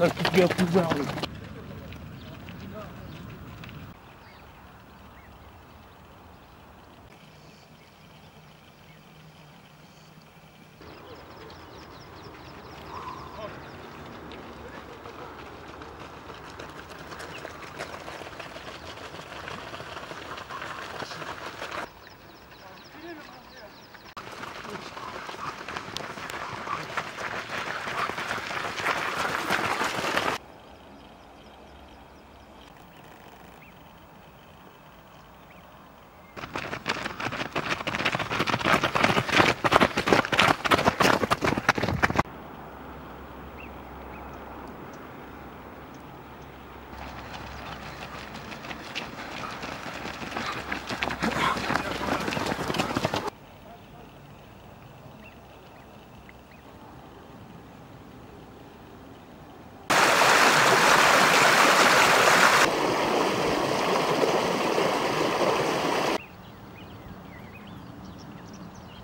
na Portugal.